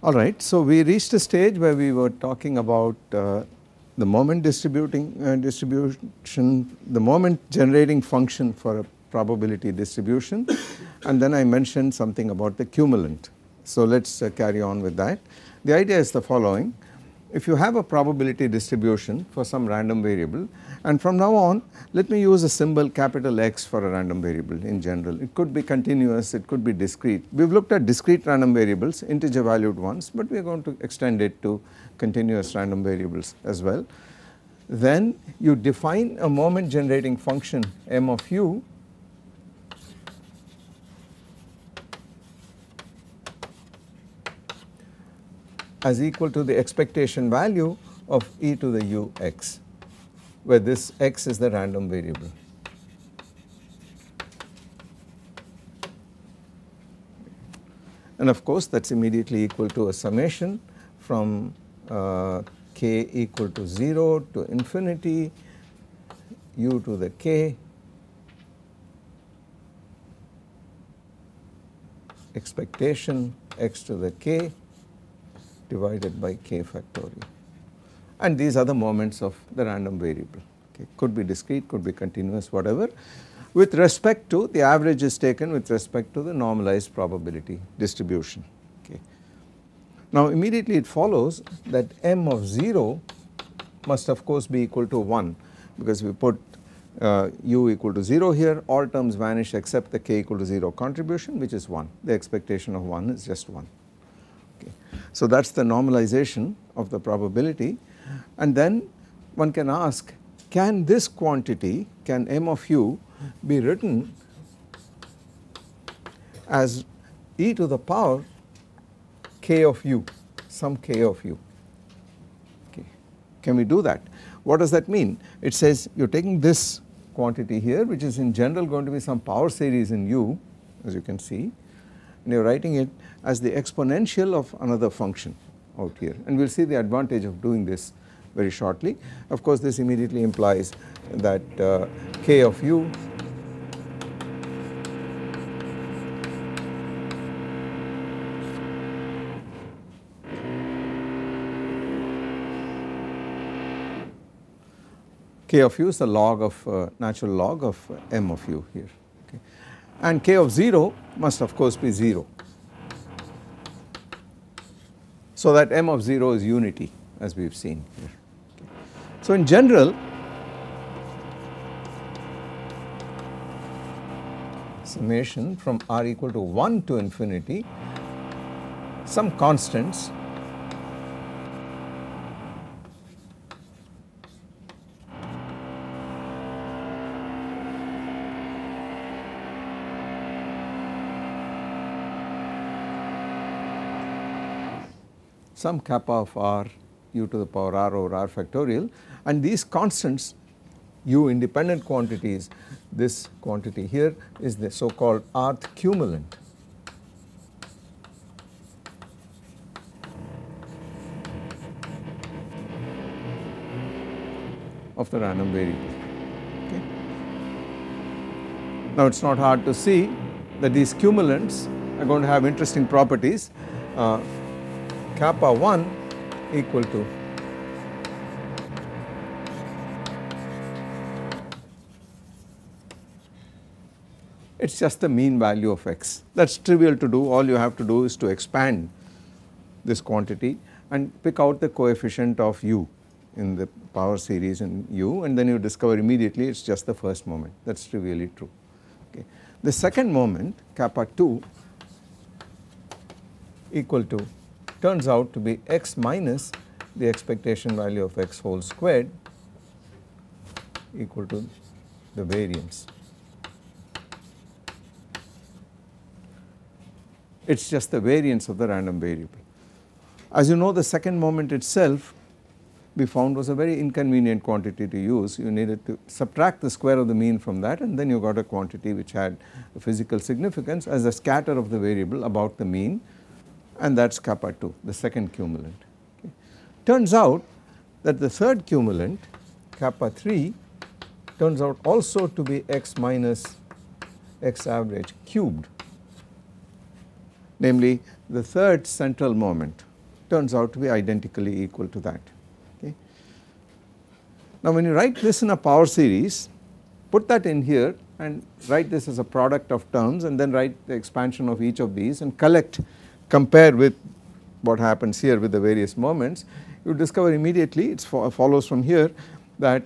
Alright, so we reached a stage where we were talking about uh, the moment distributing uh, distribution, the moment generating function for a probability distribution and then I mentioned something about the cumulant. So let us uh, carry on with that. The idea is the following, if you have a probability distribution for some random variable and from now on let me use a symbol capital X for a random variable in general. It could be continuous, it could be discrete. We have looked at discrete random variables, integer valued ones, but we are going to extend it to continuous random variables as well. Then you define a moment generating function m of u as equal to the expectation value of e to the u x where this x is the random variable. And of course that is immediately equal to a summation from uh, k equal to 0 to infinity u to the k expectation x to the k divided by k factorial. And these are the moments of the random variable. Okay could be discrete could be continuous whatever. With respect to the average is taken with respect to the normalized probability distribution. Okay. Now immediately it follows that m of 0 must of course be equal to 1 because we put uh, u equal to 0 here all terms vanish except the k equal to 0 contribution which is 1 the expectation of 1 is just 1 okay. So that is the normalization of the probability and then one can ask can this quantity can m of u be written as e to the power k of u some k of u okay. Can we do that? What does that mean? It says you are taking this quantity here which is in general going to be some power series in u as you can see and you are writing it as the exponential of another function out here and we will see the advantage of doing this very shortly. Of course this immediately implies that uh, k of u k of u is the log of uh, natural log of uh, m of u here. And k of 0 must of course be 0 so that m of 0 is unity as we have seen here. So in general summation from r equal to 1 to infinity some constants some kappa of r u to the power r over r factorial and these constants u independent quantities this quantity here is the so called rth cumulant of the random variable. Okay. Now it is not hard to see that these cumulants are going to have interesting properties. Uh, kappa 1 equal to it is just the mean value of x that is trivial to do all you have to do is to expand this quantity and pick out the coefficient of u in the power series in u and then you discover immediately it is just the first moment that is trivially true. Okay. The second moment kappa 2 equal to turns out to be x minus the expectation value of x whole squared equal to the variance. It is just the variance of the random variable. As you know the second moment itself we found was a very inconvenient quantity to use you needed to subtract the square of the mean from that and then you got a quantity which had a physical significance as a scatter of the variable about the mean and that is kappa 2 the second cumulant. Okay. Turns out that the third cumulant kappa 3 turns out also to be x minus x average cubed namely the third central moment turns out to be identically equal to that. Okay. Now when you write this in a power series put that in here and write this as a product of terms and then write the expansion of each of these and collect compare with what happens here with the various moments you discover immediately it follows from here that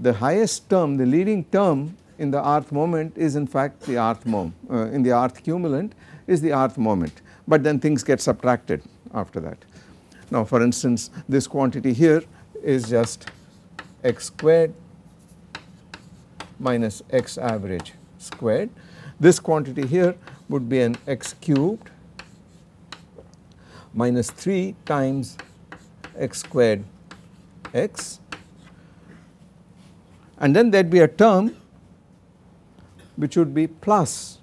the highest term the leading term in the rth moment is in fact the rth mom uh, in the rth cumulant is the rth moment but then things get subtracted after that. Now for instance this quantity here is just x squared minus x average squared. This quantity here would be an x cubed minus 3 times x squared x and then there would be a term which would be plus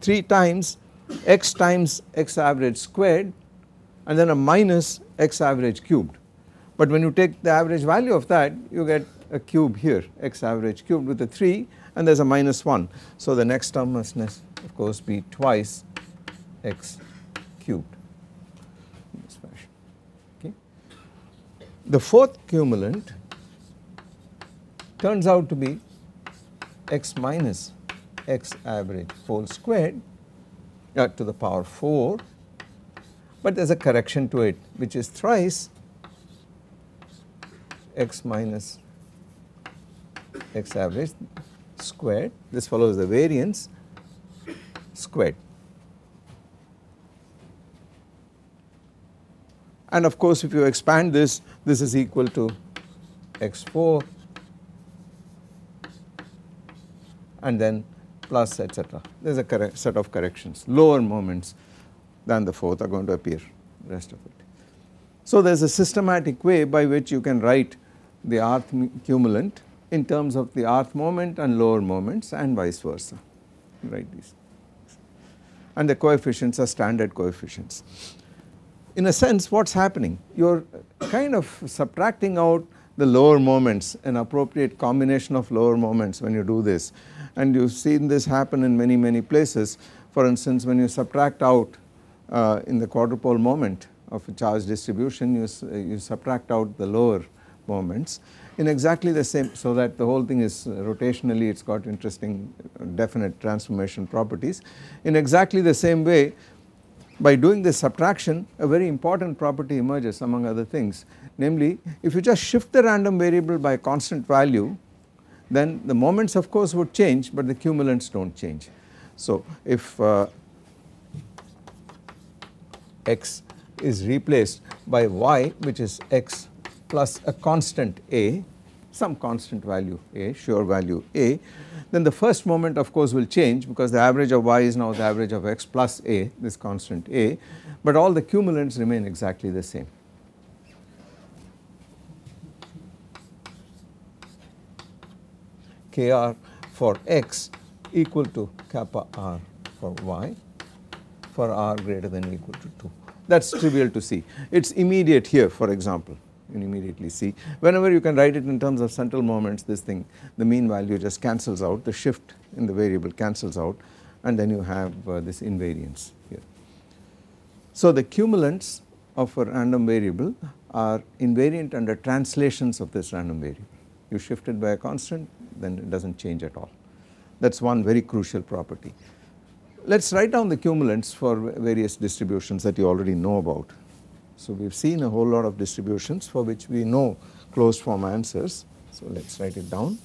3 times x times x average squared and then a minus x average cubed. But when you take the average value of that you get a cube here x average cubed with a 3 and there is a minus 1. So the next term must of course be twice x cubed in this fashion. Okay. The fourth cumulant turns out to be x minus x average whole squared uh, to the power 4 but there is a correction to it which is thrice x minus x average squared. This follows the variance squared and of course if you expand this this is equal to x4 and then plus etc. There is a set of corrections lower moments than the fourth are going to appear rest of it. So there is a systematic way by which you can write the rth cumulant in terms of the rth moment and lower moments and vice versa write these and the coefficients are standard coefficients. In a sense what is happening? You are kind of subtracting out the lower moments an appropriate combination of lower moments when you do this. And you have seen this happen in many many places. For instance when you subtract out uh, in the quadrupole moment of a charge distribution you, you subtract out the lower moments in exactly the same so that the whole thing is rotationally it has got interesting uh, definite transformation properties. In exactly the same way by doing this subtraction a very important property emerges among other things namely if you just shift the random variable by a constant value then the moments of course would change but the cumulants do not change. So if uh, x is replaced by y which is x plus a constant a some constant value a sure value a then the first moment of course will change because the average of y is now the average of x plus a this constant a but all the cumulants remain exactly the same. kr for x equal to kappa r for y for r greater than or equal to 2 that is trivial to see. It is immediate here for example you immediately see. Whenever you can write it in terms of central moments this thing the mean value just cancels out the shift in the variable cancels out and then you have uh, this invariance here. So the cumulants of a random variable are invariant under translations of this random variable. You shift it by a constant then it does not change at all that is one very crucial property. Let us write down the cumulants for various distributions that you already know about. So we have seen a whole lot of distributions for which we know closed form answers. So let us write it down.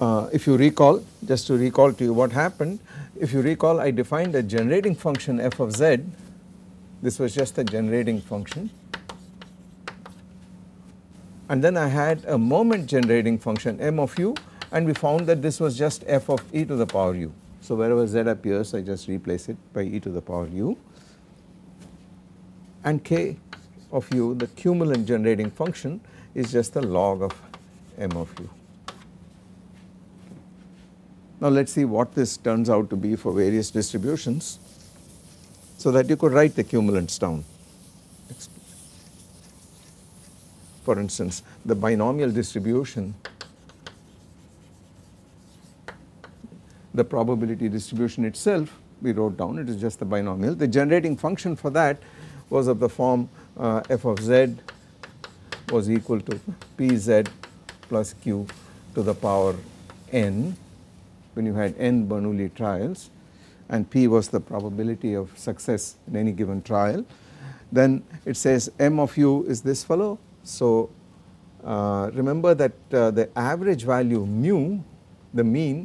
Uh, if you recall just to recall to you what happened if you recall I defined a generating function f of z this was just a generating function and then I had a moment generating function m of u and we found that this was just f of e to the power u so wherever z appears I just replace it by e to the power u and k of u the cumulant generating function is just the log of m of u. Now let us see what this turns out to be for various distributions so that you could write the cumulants down. For instance the binomial distribution the probability distribution itself we wrote down it is just the binomial. The generating function for that was of the form uh, f of z was equal to pz plus q to the power n when you had n Bernoulli trials and p was the probability of success in any given trial. Then it says m of u is this fellow. So uh, remember that uh, the average value mu the mean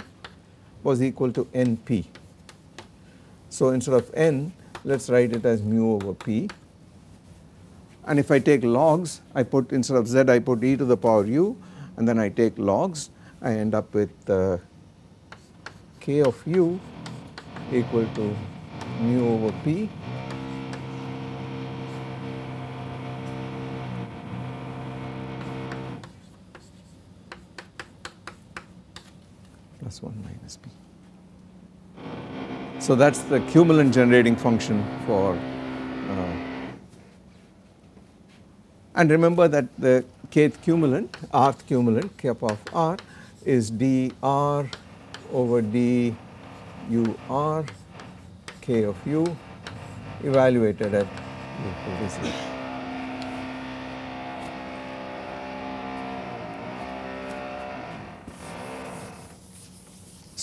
was equal to np. So instead of n let us write it as mu over p and if I take logs I put instead of z I put e to the power u and then I take logs I end up with uh, k of u equal to mu over p 1 minus p. So that is the cumulant generating function for uh, and remember that the kth cumulant, rth cumulant k of r is dr over d u r k of u evaluated at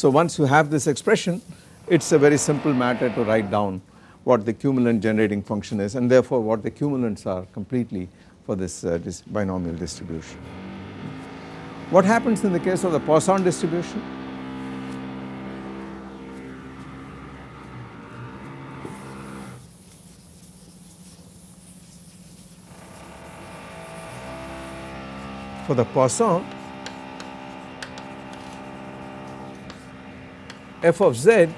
So once you have this expression it is a very simple matter to write down what the cumulant generating function is and therefore what the cumulants are completely for this, uh, this binomial distribution. What happens in the case of the Poisson distribution? For the Poisson, f of z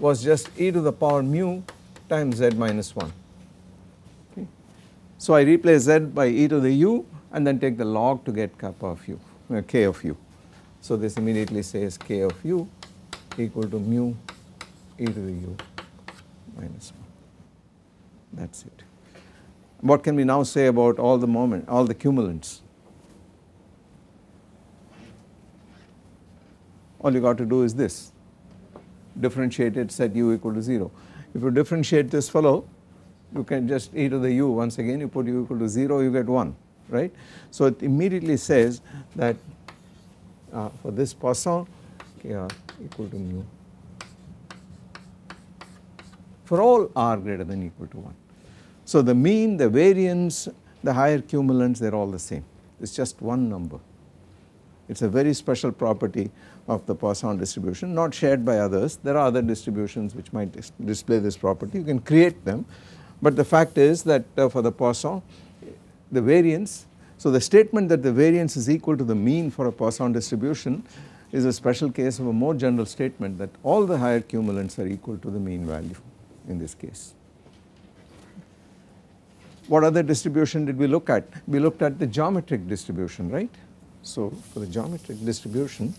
was just e to the power mu times z minus 1. Okay. So I replace z by e to the u and then take the log to get kappa of u, uh, k of u. So this immediately says k of u equal to mu e to the u minus 1. That is it. What can we now say about all the moment, all the cumulants? All you got to do is this, differentiate it set u equal to 0. If you differentiate this fellow, you can just e to the u once again you put u equal to 0 you get 1 right. So it immediately says that uh, for this Poisson kr equal to mu for all r greater than equal to 1. So the mean, the variance, the higher cumulants they are all the same it is just one number. It is a very special property of the Poisson distribution not shared by others. There are other distributions which might dis display this property you can create them but the fact is that uh, for the Poisson the variance so the statement that the variance is equal to the mean for a Poisson distribution is a special case of a more general statement that all the higher cumulants are equal to the mean value in this case. What other distribution did we look at? We looked at the geometric distribution right. So for the geometric distribution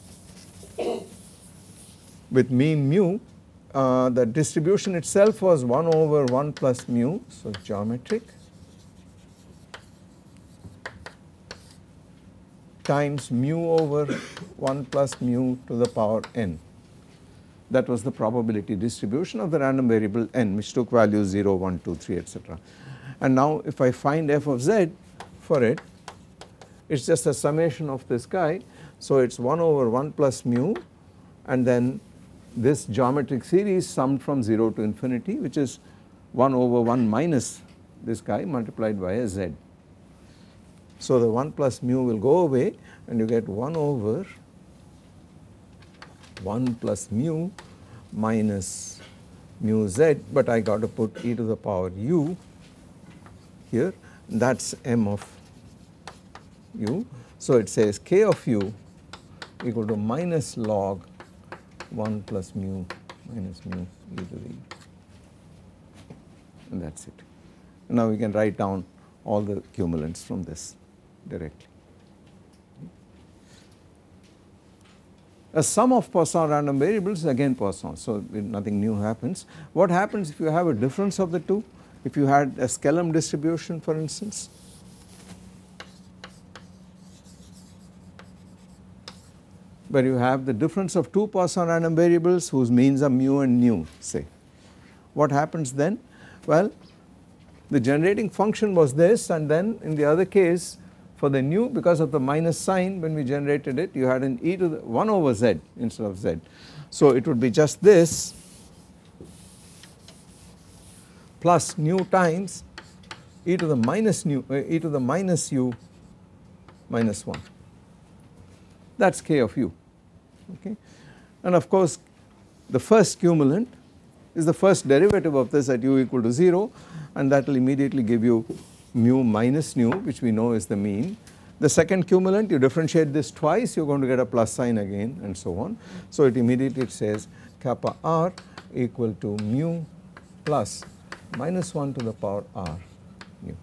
with mean mu uh, the distribution itself was 1 over 1 plus mu so geometric times mu over 1 plus mu to the power n. That was the probability distribution of the random variable n which took values 0, 1, 2, 3 etc. And now if I find f of z for it, it is just a summation of this guy. So it is 1 over 1 plus mu and then this geometric series summed from 0 to infinity which is 1 over 1 minus this guy multiplied by a z. So the 1 plus mu will go away and you get 1 over 1 plus mu minus mu z but I got to put e to the power u here that is m of u. So it says k of u equal to minus log 1 plus mu minus mu e to the and that is it. Now we can write down all the cumulants from this directly. A sum of Poisson random variables is again Poisson, so nothing new happens. What happens if you have a difference of the two? If you had a Skellam distribution for instance, where you have the difference of two Poisson random variables whose means are mu and nu say. What happens then? Well the generating function was this and then in the other case for the nu because of the minus sign when we generated it you had an e to the 1 over z instead of z. So it would be just this plus nu times e to the minus nu uh, e to the minus u minus 1 that is k of u okay. And of course the first cumulant is the first derivative of this at u equal to 0 and that will immediately give you mu minus nu which we know is the mean. The second cumulant you differentiate this twice you are going to get a plus sign again and so on. So it immediately says kappa r equal to mu plus minus 1 to the power r mu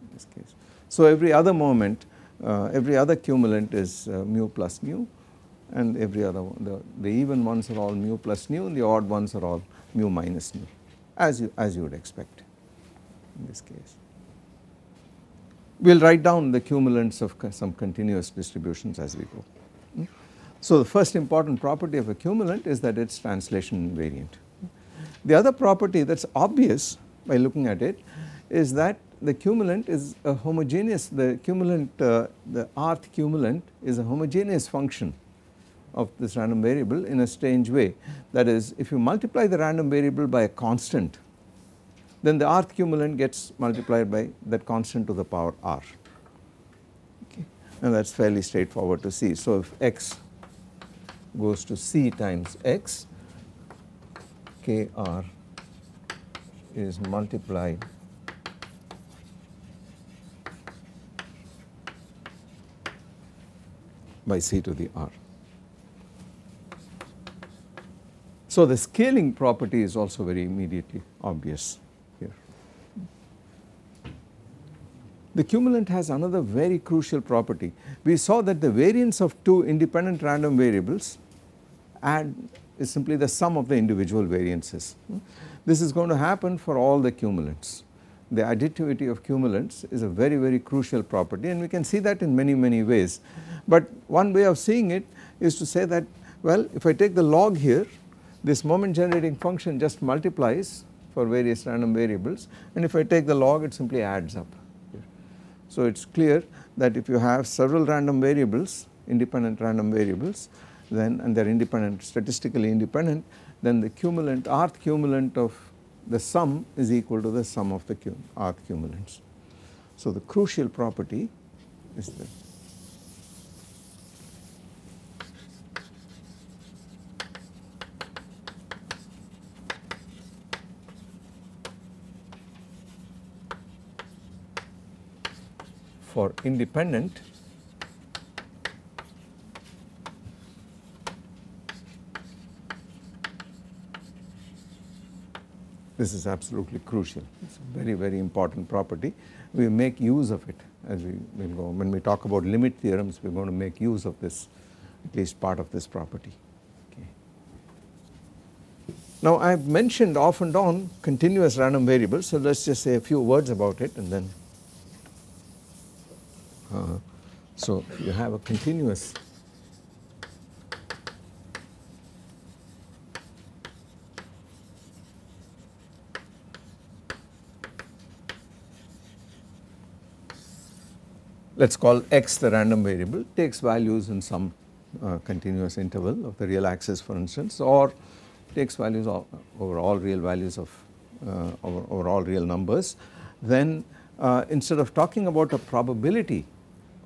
in this case. So every other moment every other cumulant is uh, mu plus mu and every other one the, the even ones are all mu plus nu and the odd ones are all mu minus nu as you as you would expect in this case. We will write down the cumulants of some continuous distributions as we go. Hmm? So the first important property of a cumulant is that it is translation invariant. The other property that is obvious by looking at it is that the cumulant is a homogeneous, the cumulant, uh, the rth cumulant is a homogeneous function of this random variable in a strange way. That is if you multiply the random variable by a constant then the rth cumulant gets multiplied by that constant to the power r okay and that is fairly straightforward to see. So if x goes to c times x kr is multiplied by c to the r. So the scaling property is also very immediately obvious here. The cumulant has another very crucial property. We saw that the variance of two independent random variables add is simply the sum of the individual variances. This is going to happen for all the cumulants. The additivity of cumulants is a very very crucial property and we can see that in many many ways. But one way of seeing it is to say that well if I take the log here this moment generating function just multiplies for various random variables and if I take the log it simply adds up. So it is clear that if you have several random variables independent random variables then and they are independent statistically independent then the cumulant rth cumulant of the sum is equal to the sum of the rth cumulants. So the crucial property is that for independent this is absolutely crucial. It is a very very important property. We make use of it. As we will go when we talk about limit theorems we are going to make use of this at least part of this property. Okay. Now I have mentioned off and on continuous random variables so let us just say a few words about it and then uh, so you have a continuous let us call x the random variable takes values in some uh, continuous interval of the real axis for instance or takes values over all real values of uh, over, over, all real numbers. Then uh, instead of talking about a probability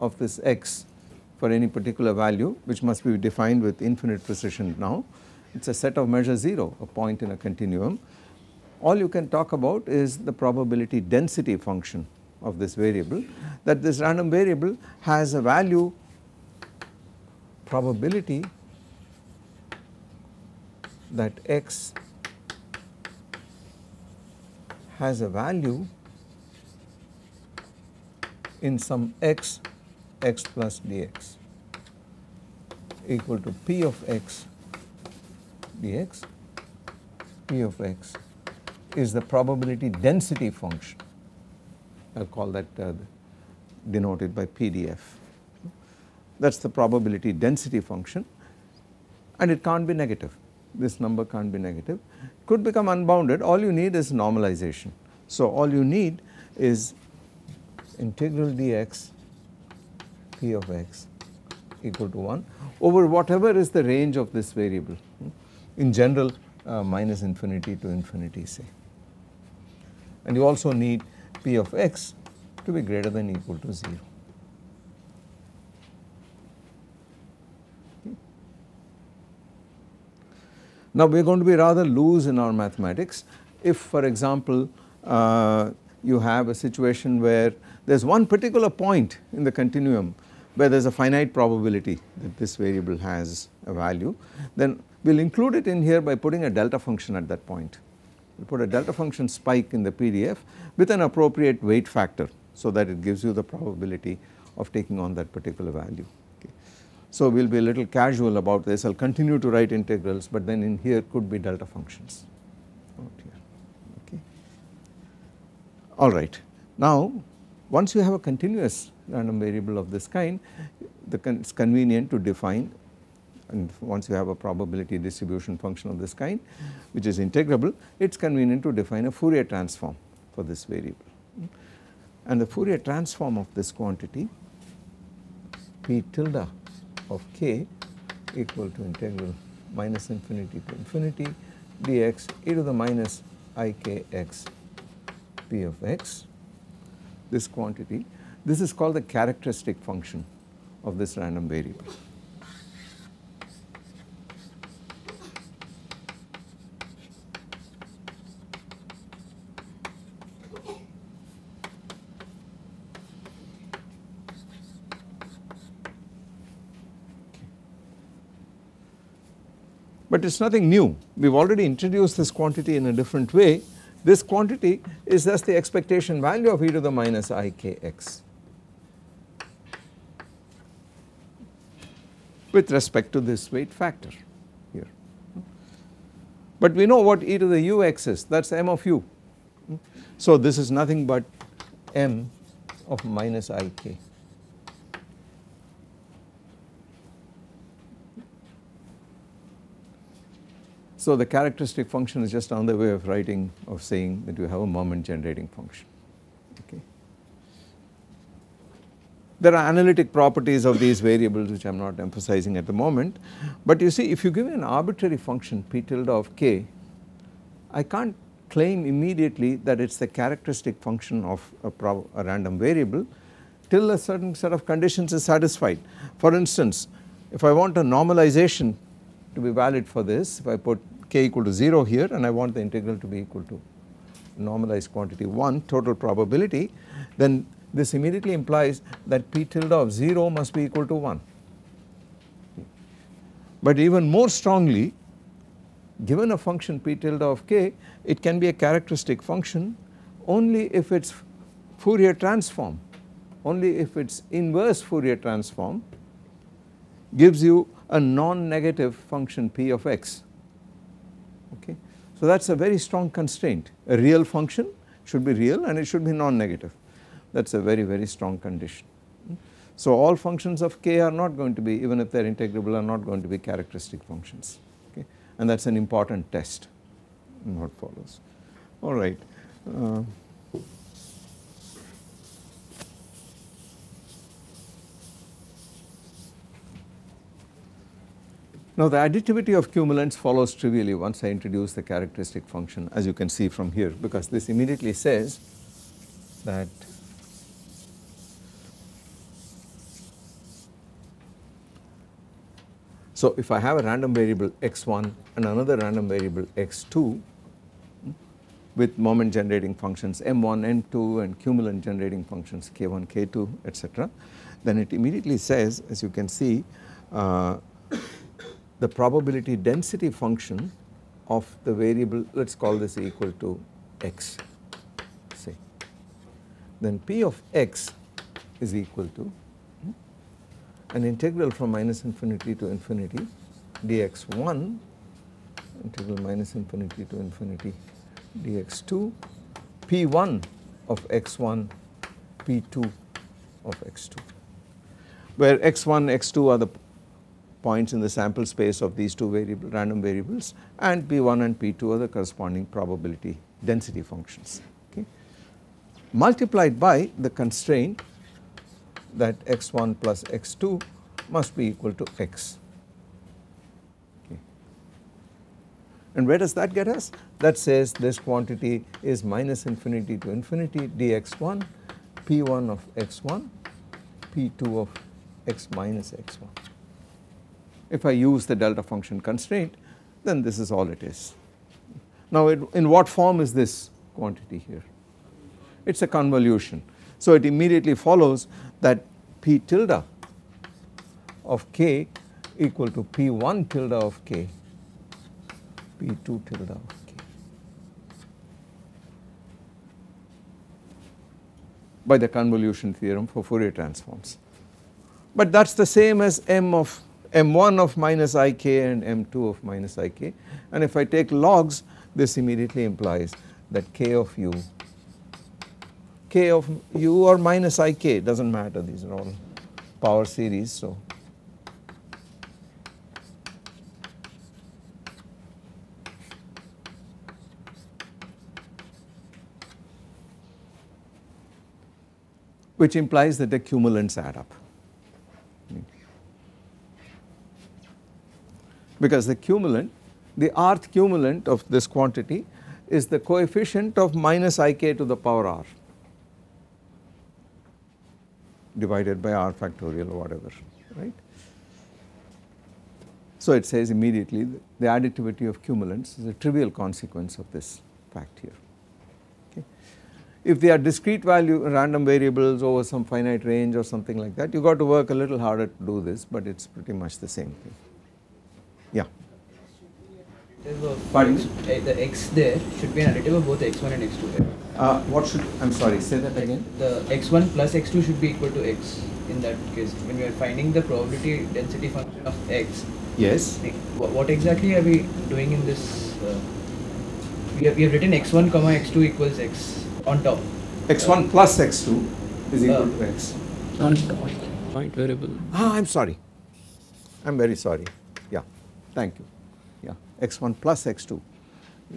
of this x for any particular value which must be defined with infinite precision now. It is a set of measure 0 a point in a continuum. All you can talk about is the probability density function of this variable that this random variable has a value probability that x has a value in some x x plus dx equal to p of x dx, p of x is the probability density function. I will call that uh, denoted by PDF. that is the probability density function and it can't be negative this number can't be negative could become unbounded all you need is normalization. So all you need is integral dx p of x equal to 1 over whatever is the range of this variable in general uh, minus infinity to infinity say. And you also need p of x to be greater than equal to 0. Now we are going to be rather loose in our mathematics. If for example uh, you have a situation where there is one particular point in the continuum where there is a finite probability that this variable has a value then we will include it in here by putting a delta function at that point. We put a delta function spike in the PDF with an appropriate weight factor so that it gives you the probability of taking on that particular value. So we will be a little casual about this I will continue to write integrals but then in here could be delta functions okay. Alright now once you have a continuous random variable of this kind it is convenient to define and once you have a probability distribution function of this kind which is integrable it is convenient to define a Fourier transform for this variable. And the Fourier transform of this quantity p tilde of k equal to integral minus infinity to infinity dx e to the minus ikx p of x this quantity this is called the characteristic function of this random variable. but it is nothing new. We have already introduced this quantity in a different way. This quantity is thus the expectation value of e to the minus i k x with respect to this weight factor here. But we know what e to the u x is that is m of u. So this is nothing but m of minus i So the characteristic function is just another way of writing of saying that you have a moment generating function okay. There are analytic properties of these variables which I am not emphasizing at the moment but you see if you give me an arbitrary function p tilde of k I can't claim immediately that it is the characteristic function of a, a random variable till a certain set of conditions is satisfied. For instance if I want a normalization to be valid for this if I put k equal to 0 here and I want the integral to be equal to normalized quantity 1 total probability then this immediately implies that p tilde of 0 must be equal to 1. But even more strongly given a function p tilde of k it can be a characteristic function only if its Fourier transform only if its inverse Fourier transform gives you a non-negative function p of x okay. So that is a very strong constraint a real function should be real and it should be non-negative that is a very very strong condition. So all functions of k are not going to be even if they are integrable are not going to be characteristic functions okay and that is an important test in what follows. Alright. Uh, Now the additivity of cumulants follows trivially once I introduce the characteristic function as you can see from here because this immediately says that So if I have a random variable x1 and another random variable x2 with moment generating functions m1, m2 and cumulant generating functions k1, k2 etc. then it immediately says as you can see uh, the probability density function of the variable let us call this equal to x say. Then p of x is equal to hmm, an integral from minus infinity to infinity dx1 integral minus infinity to infinity dx2 p1 of x1 p2 of x2 where x1, x2 are the points in the sample space of these two variable random variables and p1 and p2 are the corresponding probability density functions okay? Multiplied by the constraint that x1 plus x2 must be equal to x okay. and where does that get us? That says this quantity is minus infinity to infinity dx1 p1 of x1 p2 of x minus x1 if I use the delta function constraint then this is all it is. Now it, in what form is this quantity here? It is a convolution. So it immediately follows that P tilde of k equal to P1 tilde of k, P2 tilde of k by the convolution theorem for Fourier transforms. But that is the same as m of m1 of minus ik and m2 of minus ik and if I take logs this immediately implies that k of u k of u or minus ik does not matter. These are all power series so. Which implies that the cumulants add up because the cumulant, the rth cumulant of this quantity is the coefficient of minus ik to the power r divided by r factorial or whatever, right. So it says immediately the additivity of cumulants is a trivial consequence of this fact here. Okay. If they are discrete value random variables over some finite range or something like that, you got to work a little harder to do this, but it is pretty much the same thing. Yeah. Pardon? The x there should be an additive of both x1 and x2. Uh, what should, I'm sorry, say that again. The x1 plus x2 should be equal to x in that case. When we are finding the probability density function of x. Yes. What exactly are we doing in this? Uh, we, have, we have written x1 comma x2 equals x on top. x1 uh, plus x2 is equal uh, to x. On top. Point variable. Ah, I'm sorry. I'm very sorry. Thank you. Yeah, x1 plus x2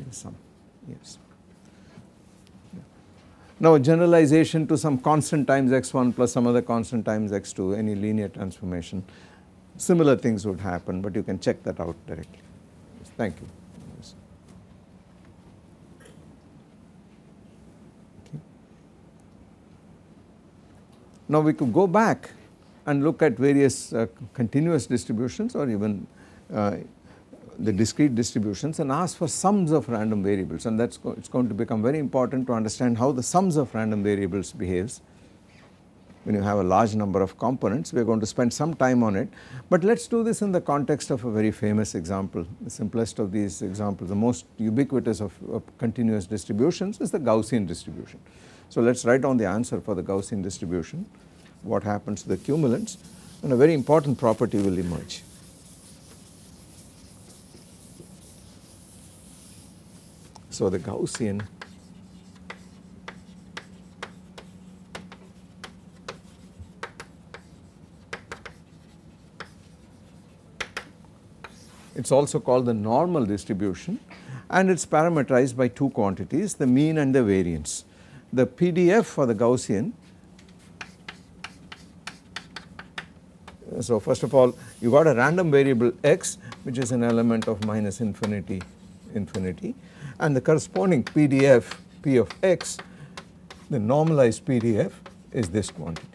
is sum. Yes. Now generalization to some constant times x1 plus some other constant times x2, any linear transformation, similar things would happen, but you can check that out directly. Yes, thank you. Yes. Okay. Now we could go back and look at various uh, continuous distributions or even uh, the discrete distributions and ask for sums of random variables. And that is go, it's going to become very important to understand how the sums of random variables behaves. When you have a large number of components we are going to spend some time on it. But let us do this in the context of a very famous example. The simplest of these examples the most ubiquitous of, of continuous distributions is the Gaussian distribution. So let us write down the answer for the Gaussian distribution. What happens to the cumulants? And a very important property will emerge. So the Gaussian it is also called the normal distribution and it is parameterized by two quantities the mean and the variance. The PDF for the Gaussian so first of all you got a random variable x which is an element of minus infinity infinity and the corresponding PDF P of x, the normalized PDF is this quantity.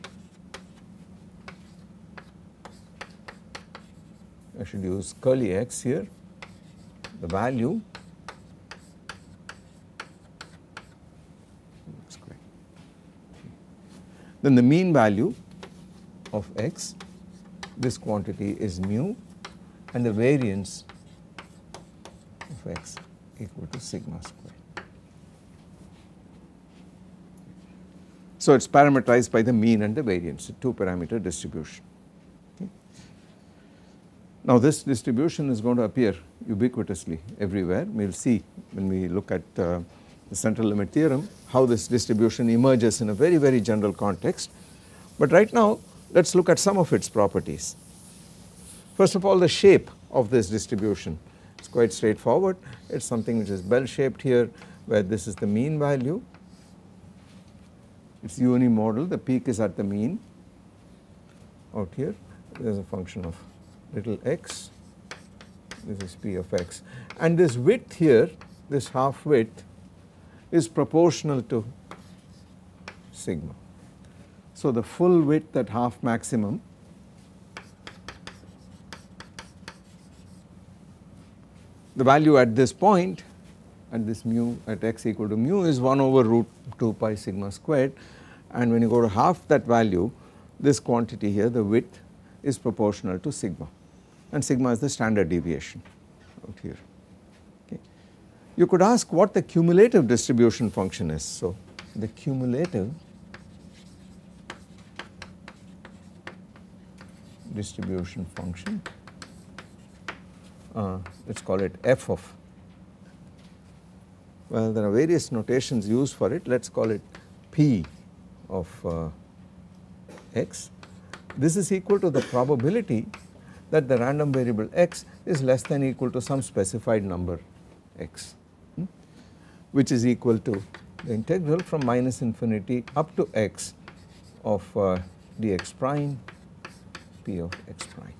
I should use curly x here, the value then the mean value of x, this quantity is mu and the variance of x equal to sigma square. So it is parameterized by the mean and the variance, a two parameter distribution. Okay. Now this distribution is going to appear ubiquitously everywhere. We will see when we look at uh, the central limit theorem how this distribution emerges in a very very general context. But right now let us look at some of its properties. First of all the shape of this distribution it is quite straightforward. It is something which is bell shaped here where this is the mean value. It is unimodal the peak is at the mean. Out here there is a function of little x. This is p of x. And this width here this half width is proportional to sigma. So the full width at half maximum the value at this point at this mu at x equal to mu is 1 over root 2 pi sigma squared and when you go to half that value this quantity here the width is proportional to sigma and sigma is the standard deviation out here. Okay. You could ask what the cumulative distribution function is. So, the cumulative distribution function uh, let us call it f of. Well there are various notations used for it. Let us call it p of uh, x. This is equal to the probability that the random variable x is less than equal to some specified number x hmm, which is equal to the integral from minus infinity up to x of uh, dx prime p of x prime.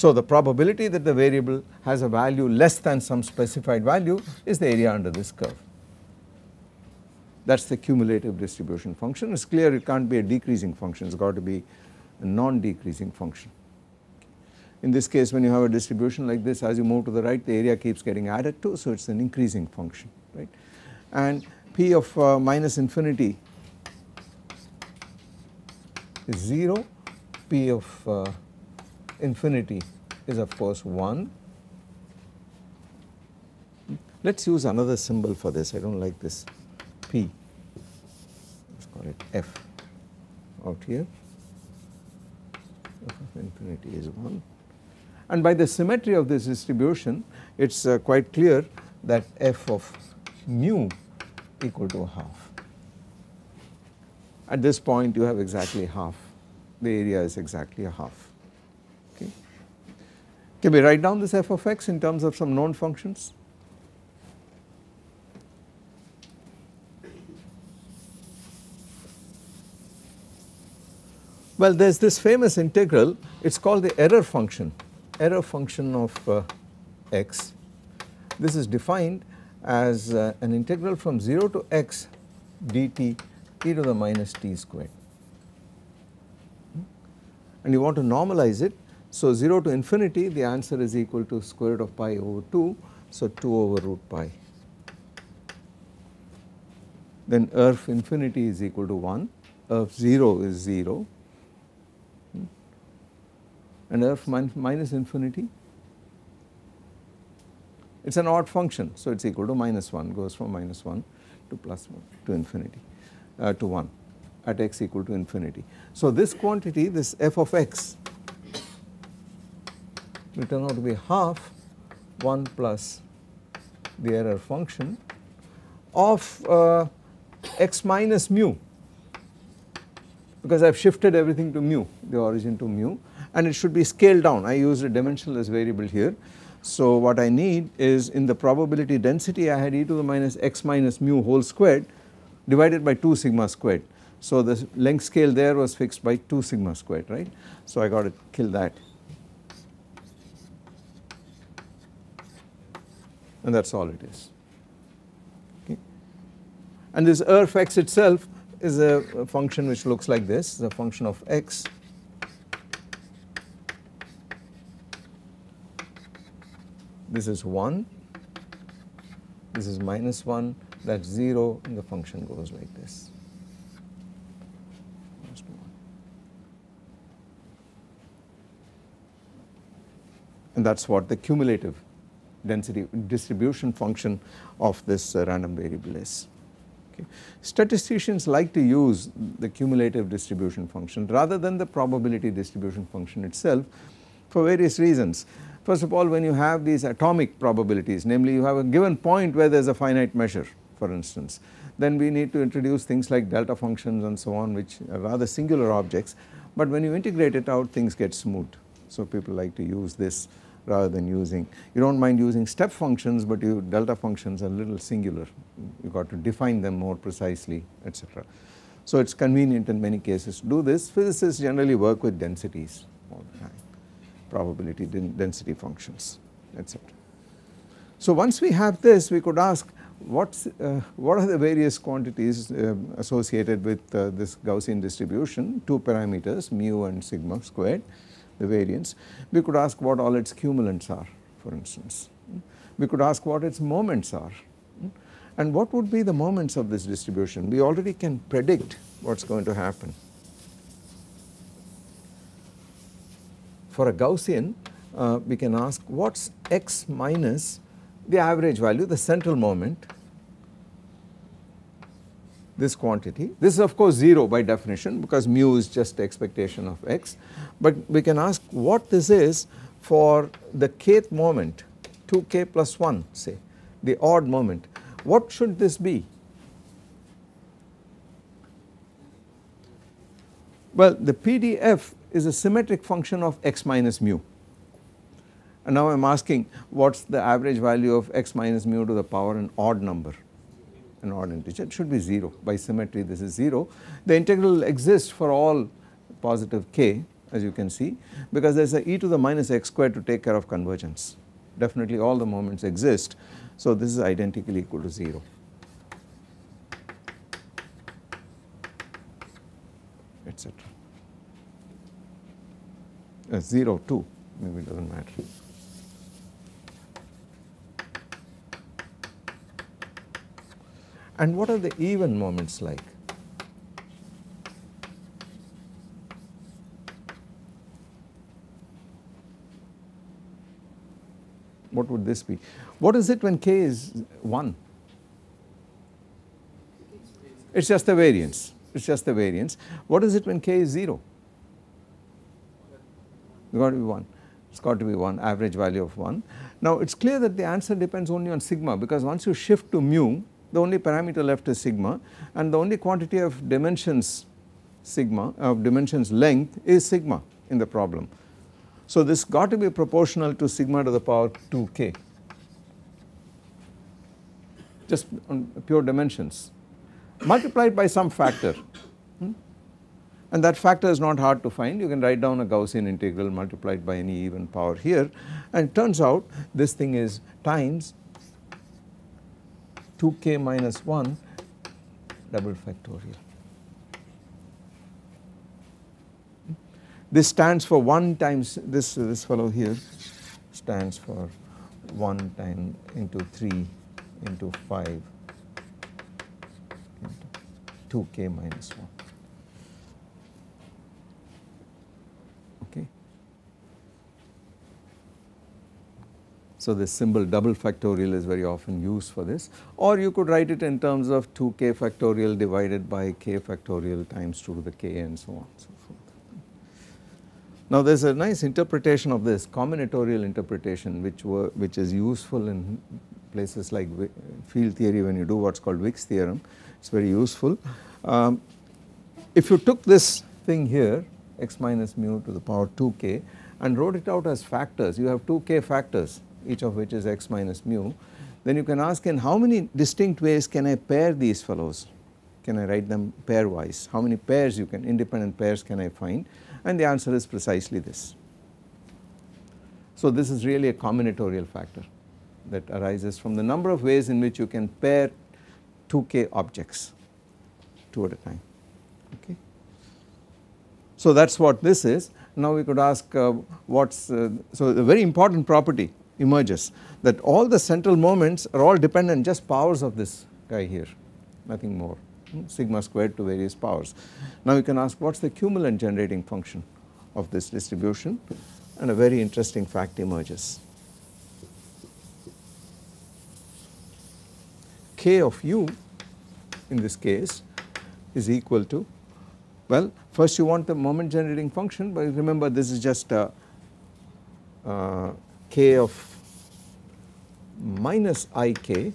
So the probability that the variable has a value less than some specified value is the area under this curve that is the cumulative distribution function. It is clear it can't be a decreasing function, it has got to be a non-decreasing function. In this case when you have a distribution like this as you move to the right the area keeps getting added to so it is an increasing function right and p of uh, minus infinity is 0 p of uh, infinity is of course 1 let us use another symbol for this. I do not like this p. Let us call it f out here. F of infinity is 1 and by the symmetry of this distribution it is uh, quite clear that f of mu equal to half. At this point you have exactly half. The area is exactly a half. Can we write down this f of x in terms of some known functions? Well, there is this famous integral, it is called the error function, error function of uh, x. This is defined as uh, an integral from 0 to x dt e to the minus t squared. And you want to normalize it. So 0 to infinity the answer is equal to square root of pi over 2, so 2 over root pi. Then erf infinity is equal to 1, erf 0 is 0 and f min minus infinity? It is an odd function. So it is equal to minus 1 goes from minus 1 to plus 1 to infinity uh, to 1 at x equal to infinity. So this quantity this f of x will turn out to be half 1 plus the error function of uh, x minus mu because I have shifted everything to mu the origin to mu and it should be scaled down. I used a dimensionless variable here. So what I need is in the probability density I had e to the minus x minus mu whole squared divided by 2 sigma squared. So the length scale there was fixed by 2 sigma squared right. So I got to kill that and that is all it is. Okay. And this erf x itself is a, a function which looks like this the function of x this is 1, this is minus 1, that is 0 and the function goes like this. And that is what the cumulative density distribution function of this uh, random variable is. Okay. Statisticians like to use the cumulative distribution function rather than the probability distribution function itself for various reasons. First of all when you have these atomic probabilities namely you have a given point where there is a finite measure for instance then we need to introduce things like delta functions and so on which are rather singular objects but when you integrate it out things get smooth. So people like to use this rather than using you do not mind using step functions but you delta functions are a little singular. You got to define them more precisely etc. So it is convenient in many cases to do this. Physicists generally work with densities all the time probability density functions etc. So once we have this we could ask what's uh, what are the various quantities uh, associated with uh, this Gaussian distribution? Two parameters mu and sigma squared the variance we could ask what all its cumulants are for instance. We could ask what its moments are. And what would be the moments of this distribution? We already can predict what's going to happen. For a Gaussian uh, we can ask what's x minus the average value the central moment this quantity. This is of course 0 by definition because mu is just the expectation of x but we can ask what this is for the kth moment 2k plus 1 say the odd moment what should this be? Well the PDF is a symmetric function of x minus mu and now I am asking what is the average value of x minus mu to the power an odd number an odd integer it should be 0 by symmetry this is 0. The integral exists for all positive k as you can see because there is a e to the minus x squared to take care of convergence definitely all the moments exist so this is identically equal to 0. etc. Uh, 0 2 maybe it does not matter. And what are the even moments like? What would this be? What is it when k is 1? It is just the variance, it is just the variance. What is it when k is 0? It's got to be 1, it has got to be 1, average value of 1. Now it is clear that the answer depends only on sigma because once you shift to mu the only parameter left is sigma and the only quantity of dimensions sigma of dimensions length is sigma in the problem. So this got to be proportional to sigma to the power 2k just on pure dimensions. Multiplied by some factor. Hmm? and that factor is not hard to find. You can write down a Gaussian integral multiplied by any even power here. And turns out this thing is times 2k minus 1 double factorial. This stands for 1 times this, this fellow here stands for 1 time into 3 into 5 into 2k minus 1. So this symbol double factorial is very often used for this or you could write it in terms of 2k factorial divided by k factorial times 2 to the k and so on and so forth. Now there is a nice interpretation of this combinatorial interpretation which were which is useful in places like field theory when you do what is called Wick's theorem it is very useful. Um, if you took this thing here x minus mu to the power 2k and wrote it out as factors you have 2k factors each of which is x minus mu, then you can ask in how many distinct ways can I pair these fellows? Can I write them pairwise? How many pairs you can, independent pairs can I find? And the answer is precisely this. So this is really a combinatorial factor that arises from the number of ways in which you can pair 2k objects two at a time okay. So that is what this is. Now we could ask uh, what is, uh, so the very important property emerges that all the central moments are all dependent just powers of this guy here nothing more hmm, sigma squared to various powers. Now you can ask what is the cumulant generating function of this distribution and a very interesting fact emerges. K of u in this case is equal to well first you want the moment generating function but remember this is just a, uh, k of minus ik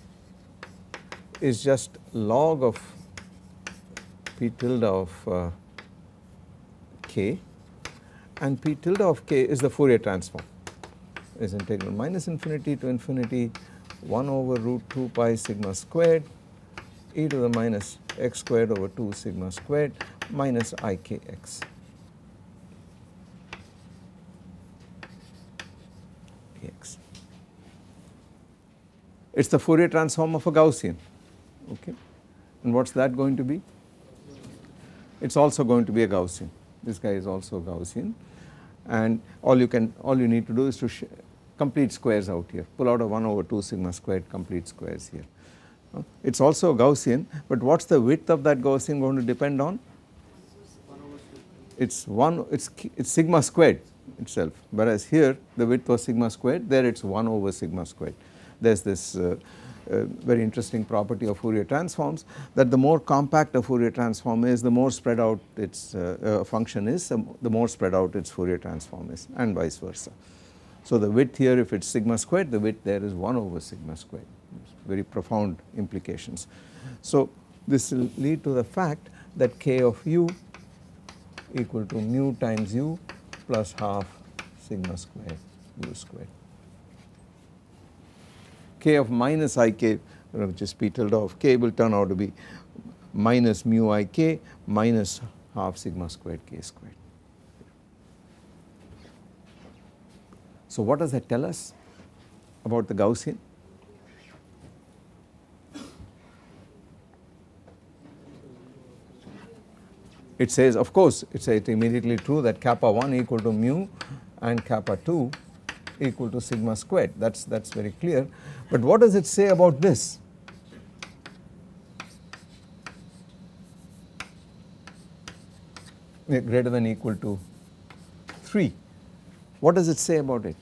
is just log of p tilde of uh, k and p tilde of k is the Fourier transform is integral minus infinity to infinity 1 over root 2 pi sigma squared e to the minus x squared over 2 sigma squared minus ikx. X. It's the Fourier transform of a Gaussian, okay. And what's that going to be? It's also going to be a Gaussian. This guy is also a Gaussian and all you can all you need to do is to complete squares out here pull out a 1 over 2 sigma squared complete squares here. It is also a Gaussian but what is the width of that Gaussian going to depend on? It is 1 it is sigma squared itself whereas here the width was sigma squared there it is 1 over sigma squared. There is this uh, uh, very interesting property of Fourier transforms that the more compact a Fourier transform is the more spread out its uh, uh, function is the more spread out its Fourier transform is and vice versa. So the width here if it is sigma squared the width there is 1 over sigma squared very profound implications. So this will lead to the fact that k of u equal to mu times u plus half sigma squared u squared k of minus ik which is p tilde of k will turn out to be minus mu ik minus half sigma squared k squared. So what does that tell us about the Gaussian? It says of course it says immediately true that kappa 1 equal to mu and kappa 2 equal to sigma squared that is that is very clear but what does it say about this? greater than equal to 3 what does it say about it?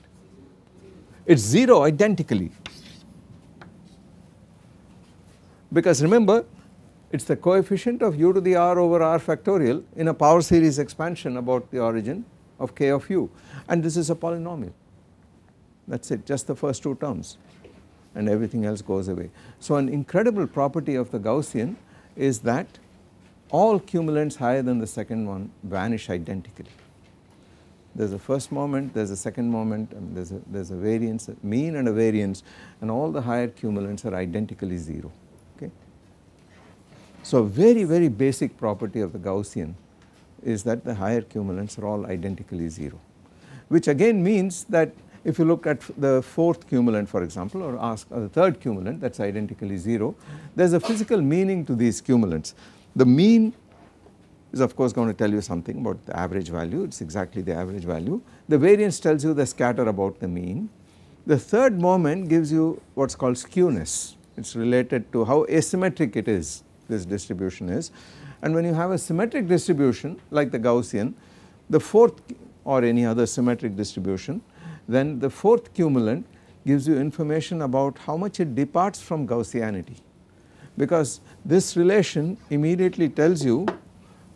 It is 0 identically because remember it is the coefficient of u to the r over r factorial in a power series expansion about the origin of k of u and this is a polynomial that is it just the first two terms and everything else goes away. So an incredible property of the Gaussian is that all cumulants higher than the second one vanish identically. There is a first moment, there is a second moment and there is a, there's a variance, a mean and a variance and all the higher cumulants are identically 0 So very very basic property of the Gaussian is that the higher cumulants are all identically 0 which again means that if you look at the fourth cumulant for example or ask uh, the third cumulant that is identically 0, there is a physical meaning to these cumulants. The mean is of course going to tell you something about the average value, it is exactly the average value. The variance tells you the scatter about the mean. The third moment gives you what is called skewness, it is related to how asymmetric it is, this distribution is. And when you have a symmetric distribution like the Gaussian, the fourth or any other symmetric distribution then the fourth cumulant gives you information about how much it departs from Gaussianity because this relation immediately tells you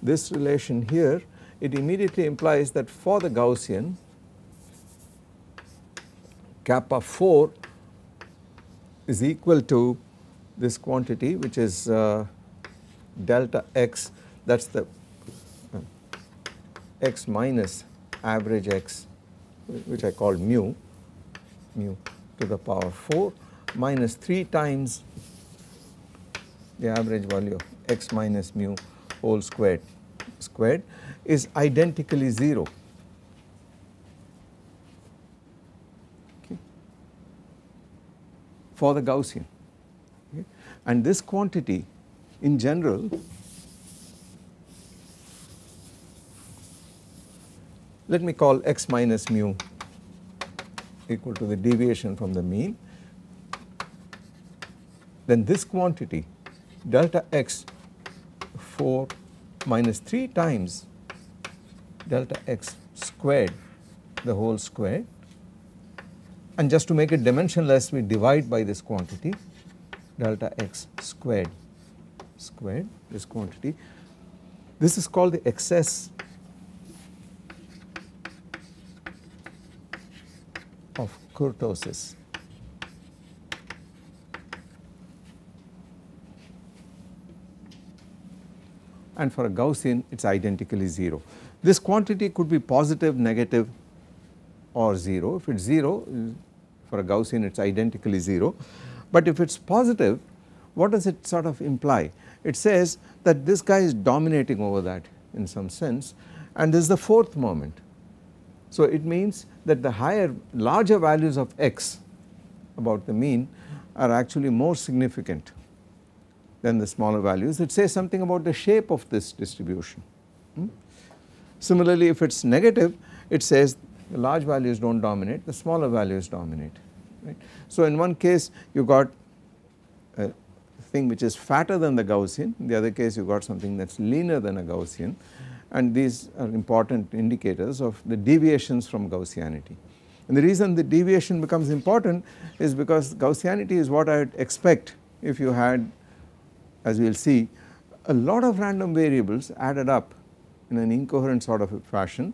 this relation here it immediately implies that for the Gaussian kappa 4 is equal to this quantity which is uh, delta x that is the uh, x minus average x which I call mu, mu to the power 4 minus 3 times the average value of x minus mu whole squared squared is identically 0. Okay. for the Gaussian okay. and this quantity in general let me call x minus mu equal to the deviation from the mean, then this quantity delta x 4 minus 3 times delta x squared the whole square and just to make it dimensionless we divide by this quantity delta x squared squared this quantity. This is called the excess of kurtosis. and for a Gaussian it is identically 0. This quantity could be positive, negative or 0. If it is 0 for a Gaussian it is identically 0 but if it is positive what does it sort of imply? It says that this guy is dominating over that in some sense and this is the fourth moment. So it means that the higher larger values of x about the mean are actually more significant than the smaller values. It says something about the shape of this distribution. Hmm? Similarly, if it is negative, it says the large values do not dominate, the smaller values dominate. Right? So, in one case you got thing which is fatter than the Gaussian, in the other case you got something that is leaner than a Gaussian. And these are important indicators of the deviations from Gaussianity. And the reason the deviation becomes important is because Gaussianity is what I would expect if you had as we will see a lot of random variables added up in an incoherent sort of fashion.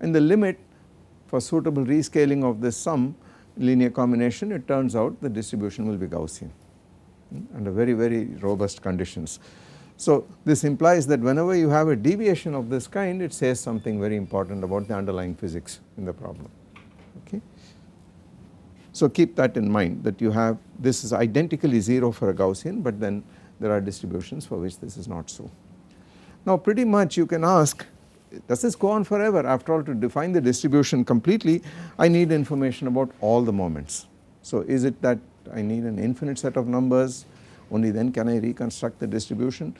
And the limit for suitable rescaling of this sum linear combination it turns out the distribution will be Gaussian under very very robust conditions. So this implies that whenever you have a deviation of this kind it says something very important about the underlying physics in the problem okay. So keep that in mind that you have this is identically 0 for a Gaussian but then there are distributions for which this is not so. Now pretty much you can ask does this go on forever after all to define the distribution completely I need information about all the moments. So is it that I need an infinite set of numbers only then can I reconstruct the distribution.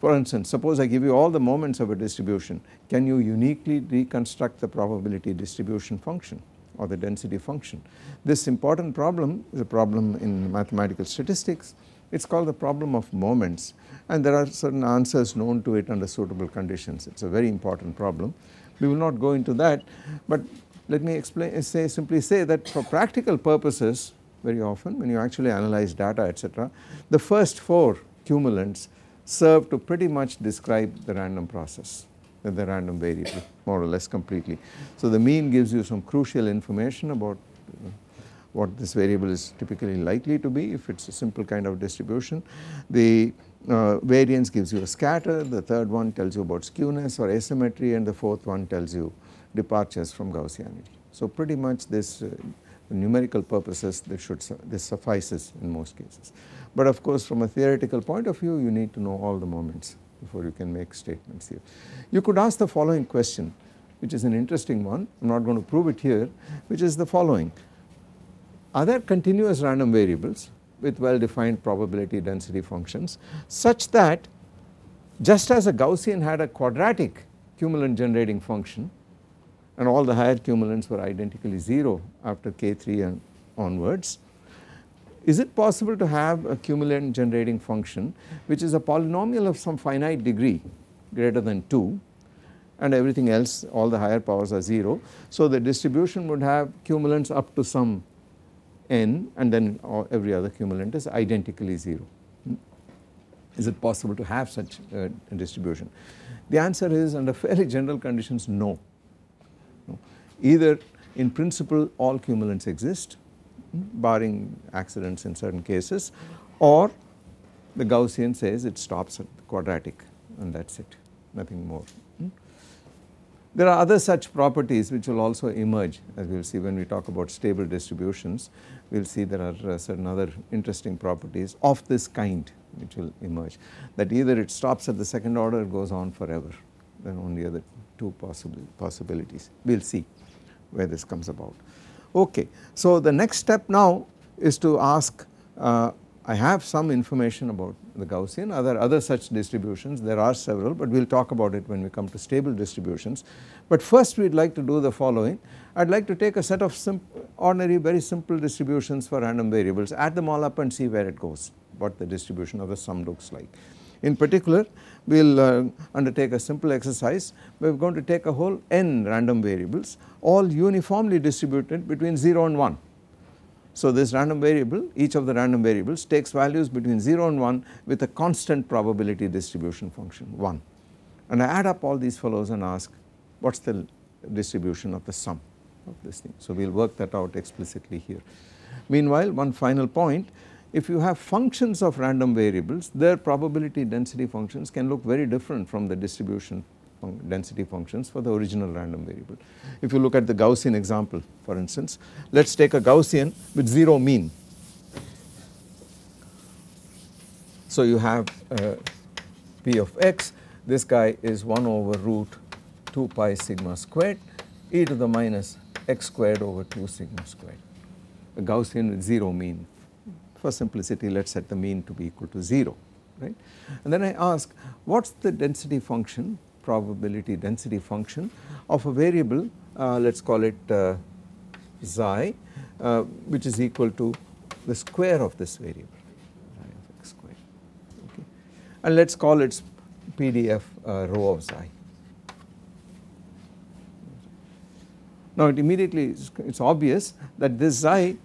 For instance suppose I give you all the moments of a distribution can you uniquely reconstruct the probability distribution function or the density function. This important problem is a problem in mathematical statistics it is called the problem of moments and there are certain answers known to it under suitable conditions. It is a very important problem. We will not go into that but let me explain say simply say that for practical purposes very often when you actually analyze data etc. The first 4 cumulants serve to pretty much describe the random process the random variable more or less completely. So the mean gives you some crucial information about what this variable is typically likely to be if it is a simple kind of distribution. The uh, variance gives you a scatter, the third one tells you about skewness or asymmetry and the fourth one tells you departures from Gaussianity. So pretty much this uh, numerical purposes this should this suffices in most cases. But of course from a theoretical point of view you need to know all the moments before you can make statements here. You could ask the following question which is an interesting one I am not going to prove it here which is the following are there continuous random variables with well defined probability density functions such that just as a Gaussian had a quadratic cumulant generating function and all the higher cumulants were identically 0 after k3 and onwards. Is it possible to have a cumulant generating function which is a polynomial of some finite degree greater than 2 and everything else all the higher powers are 0. So the distribution would have cumulants up to some n and then every other cumulant is identically 0. Hmm? Is it possible to have such a distribution? The answer is under fairly general conditions no. Either in principle all cumulants exist hmm, barring accidents in certain cases or the Gaussian says it stops at quadratic and that is it nothing more. Hmm. There are other such properties which will also emerge as we will see when we talk about stable distributions. We will see there are uh, certain other interesting properties of this kind which will emerge that either it stops at the second order or goes on forever then only other two possible possibilities. We will see where this comes about. Okay. So the next step now is to ask uh, I have some information about the Gaussian, other, other such distributions, there are several but we will talk about it when we come to stable distributions. But first we would like to do the following, I would like to take a set of ordinary very simple distributions for random variables, add them all up and see where it goes, what the distribution of the sum looks like. In particular we will uh, undertake a simple exercise, we are going to take a whole n random variables all uniformly distributed between 0 and 1 so this random variable each of the random variables takes values between 0 and 1 with a constant probability distribution function 1 and I add up all these fellows and ask what is the distribution of the sum of this thing. So we will work that out explicitly here. Meanwhile one final point if you have functions of random variables their probability density functions can look very different from the distribution density functions for the original random variable. If you look at the Gaussian example for instance let us take a Gaussian with 0 mean. So you have uh, p of x this guy is 1 over root 2 pi sigma squared e to the minus x squared over 2 sigma squared a Gaussian with 0 mean for simplicity let us set the mean to be equal to 0 right. And then I ask what is the density function probability density function of a variable uh, let us call it uh, xi uh, which is equal to the square of this variable and let us call its PDF uh, rho of xi. Now it immediately it is obvious that this xi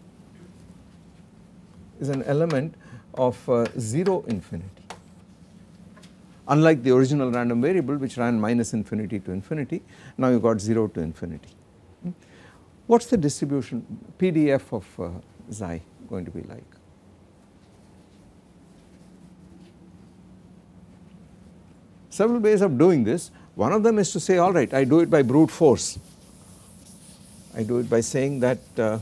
is an element of uh, 0 infinity unlike the original random variable which ran minus infinity to infinity now you got 0 to infinity. What is the distribution PDF of uh, xi going to be like? Several ways of doing this one of them is to say alright I do it by brute force I do it by saying that uh,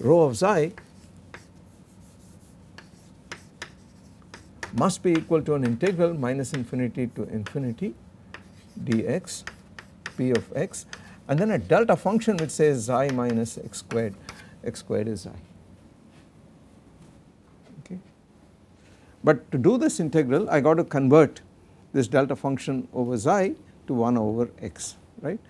rho of xi must be equal to an integral minus infinity to infinity dx p of x and then a delta function which says xi minus x squared, x squared is xi. Okay. But to do this integral I got to convert this delta function over xi to 1 over x right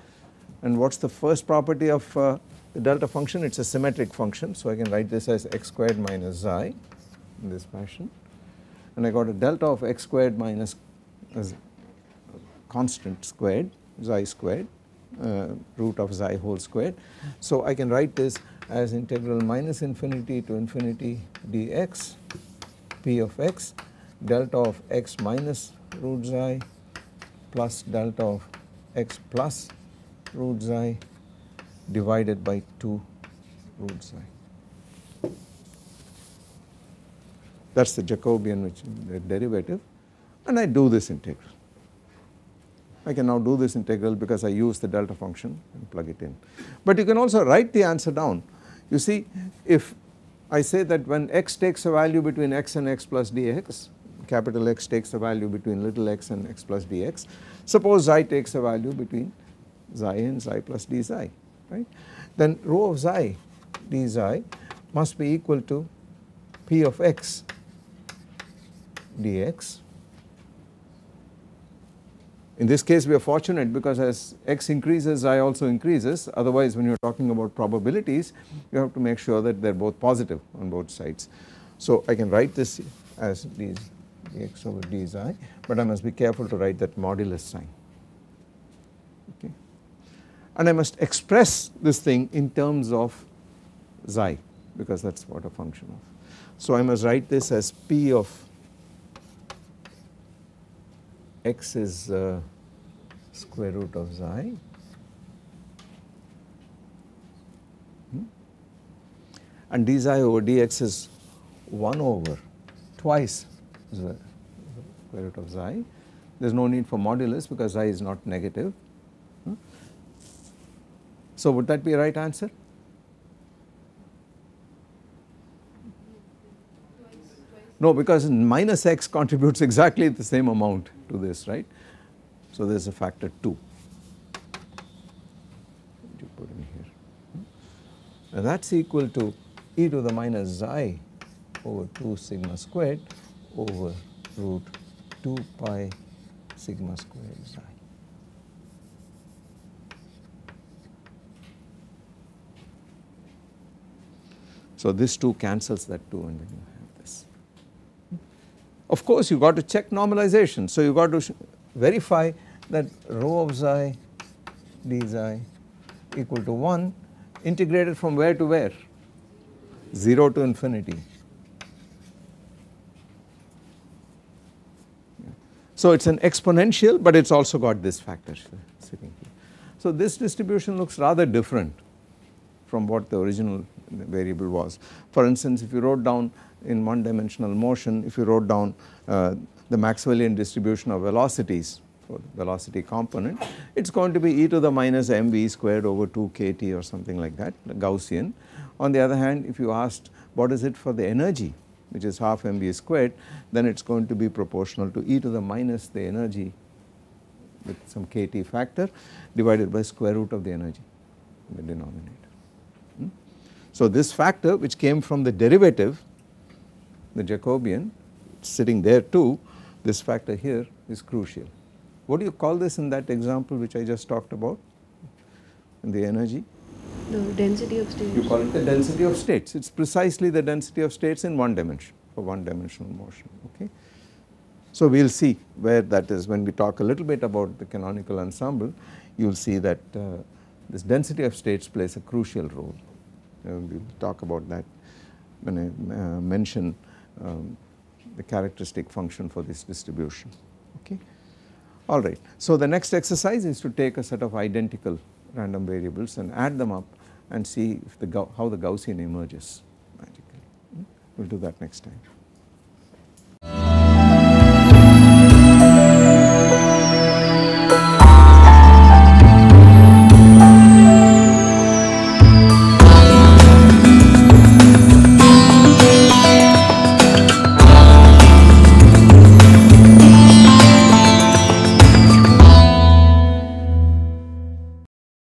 and what is the first property of uh, the delta function it is a symmetric function so I can write this as x squared minus xi in this fashion and I got a delta of x squared minus constant squared xi squared uh, root of xi whole squared. So I can write this as integral minus infinity to infinity dx p of x delta of x minus root xi plus delta of x plus root xi divided by 2 root xi. that is the Jacobian which the derivative and I do this integral. I can now do this integral because I use the delta function and plug it in. But you can also write the answer down. You see if I say that when x takes a value between x and x plus dx, capital X takes a value between little x and x plus dx, suppose xi takes a value between xi and xi plus d xi, right. Then rho of xi d xi must be equal to p of x dx. In this case we are fortunate because as x increases i also increases otherwise when you are talking about probabilities you have to make sure that they are both positive on both sides. So I can write this as dx over dxi but I must be careful to write that modulus sign and I must express this thing in terms of xi because that is what a function of. So I must write this as p of x is uh, square root of xi hmm? and d xi over dx is 1 over twice the square root of xi. There is no need for modulus because xi is not negative. So would that be a right answer? No, because minus x contributes exactly the same amount to this, right. So there is a factor 2 you put in here. And that is equal to e to the minus xi over 2 sigma squared over root 2 pi sigma squared xi. So this 2 cancels that 2 and then you have this. of course you got to check normalization. So you got to verify that rho of xi d xi equal to 1 integrated from where to where? 0 to infinity. So it is an exponential but it has also got this factor sitting here. So this distribution looks rather different from what the original variable was. For instance, if you wrote down in one dimensional motion, if you wrote down uh, the Maxwellian distribution of velocities for velocity component, it is going to be e to the minus mv squared over 2 kt or something like that, Gaussian. On the other hand, if you asked what is it for the energy, which is half mv squared, then it is going to be proportional to e to the minus the energy with some kt factor divided by square root of the energy in the denominator. So, this factor which came from the derivative the Jacobian sitting there too this factor here is crucial. What do you call this in that example which I just talked about in the energy? The density of states. You call it the density of states. It is precisely the density of states in one dimension for one dimensional motion. Okay. So, we will see where that is when we talk a little bit about the canonical ensemble you will see that uh, this density of states plays a crucial role. Uh, we will talk about that when I uh, mention um, the characteristic function for this distribution. Okay. All right. So, the next exercise is to take a set of identical random variables and add them up and see if the how the Gaussian emerges magically. We will do that next time.